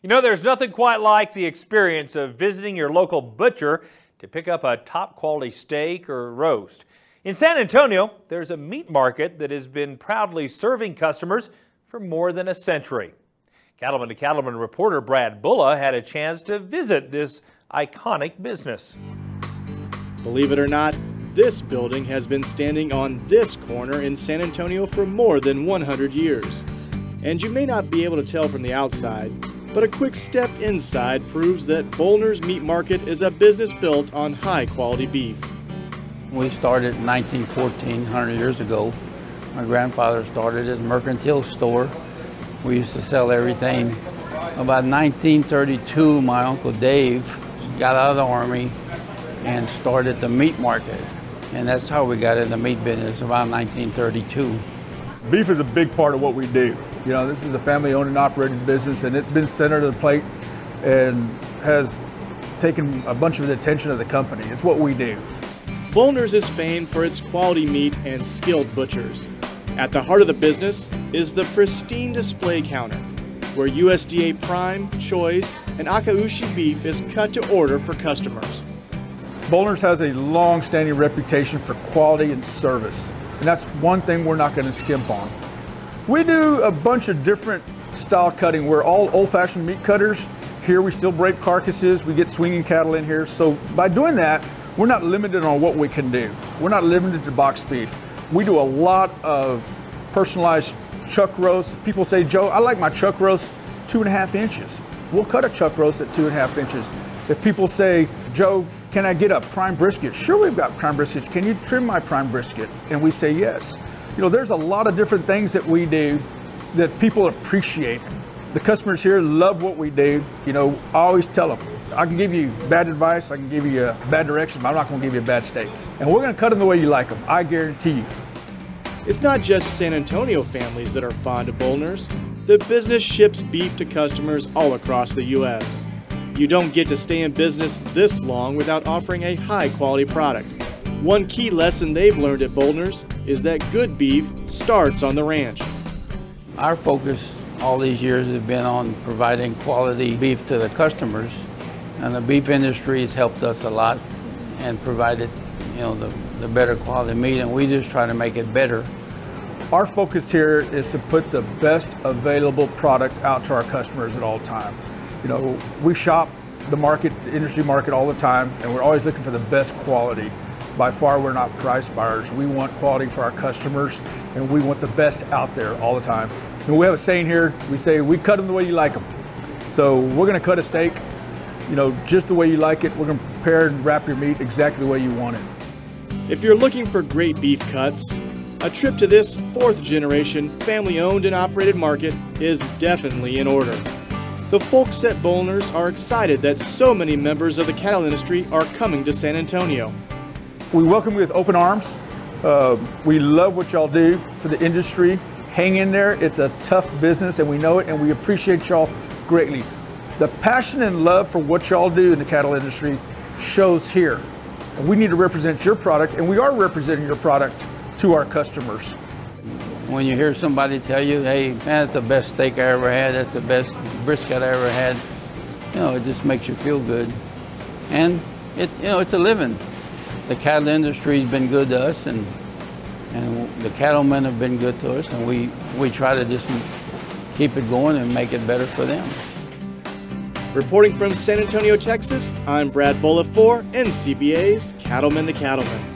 You know, there's nothing quite like the experience of visiting your local butcher to pick up a top quality steak or roast. In San Antonio, there's a meat market that has been proudly serving customers for more than a century. Cattlemen to Cattlemen reporter Brad Bulla had a chance to visit this iconic business. Believe it or not, this building has been standing on this corner in San Antonio for more than 100 years. And you may not be able to tell from the outside, but a quick step inside proves that Bolner's Meat Market is a business built on high quality beef. We started in 1914, 100 years ago. My grandfather started his mercantile store. We used to sell everything. About 1932, my Uncle Dave got out of the Army and started the meat market. And that's how we got in the meat business around 1932. Beef is a big part of what we do. You know, this is a family owned and operated business and it's been center of the plate and has taken a bunch of the attention of the company. It's what we do. Bolner's is famed for its quality meat and skilled butchers. At the heart of the business is the pristine display counter, where USDA prime, choice, and Akaushi beef is cut to order for customers. Bolner's has a long-standing reputation for quality and service, and that's one thing we're not going to skimp on. We do a bunch of different style cutting. We're all old-fashioned meat cutters. Here we still break carcasses. We get swinging cattle in here. So by doing that, we're not limited on what we can do. We're not limited to box beef. We do a lot of personalized chuck roast. People say, Joe, I like my chuck roast two and a half inches. We'll cut a chuck roast at two and a half inches. If people say, Joe, can I get a prime brisket? Sure, we've got prime briskets. Can you trim my prime briskets? And we say yes. You know, there's a lot of different things that we do that people appreciate. The customers here love what we do. You know, I always tell them, I can give you bad advice, I can give you a bad direction, but I'm not going to give you a bad steak. And we're going to cut them the way you like them. I guarantee you. It's not just San Antonio families that are fond of Bolner's. The business ships beef to customers all across the U.S. You don't get to stay in business this long without offering a high quality product. One key lesson they've learned at Bolner's is that good beef starts on the ranch. Our focus all these years has been on providing quality beef to the customers, and the beef industry has helped us a lot and provided, you know, the, the better quality meat, and we just try to make it better. Our focus here is to put the best available product out to our customers at all times. You know, we shop the market, the industry market all the time, and we're always looking for the best quality. By far, we're not price buyers. We want quality for our customers, and we want the best out there all the time. And we have a saying here, we say, we cut them the way you like them. So we're gonna cut a steak, you know, just the way you like it. We're gonna prepare and wrap your meat exactly the way you want it. If you're looking for great beef cuts, a trip to this fourth generation family owned and operated market is definitely in order. The folks at Bolner's are excited that so many members of the cattle industry are coming to San Antonio. We welcome you with open arms. Uh, we love what y'all do for the industry. Hang in there. It's a tough business and we know it and we appreciate y'all greatly. The passion and love for what y'all do in the cattle industry shows here. And we need to represent your product and we are representing your product to our customers. When you hear somebody tell you, hey, man, that's the best steak I ever had, that's the best brisket I ever had, you know, it just makes you feel good. And, it, you know, it's a living. The cattle industry's been good to us, and, and the cattlemen have been good to us, and we, we try to just keep it going and make it better for them. Reporting from San Antonio, Texas, I'm Brad Bulla for NCBA's Cattlemen to Cattlemen.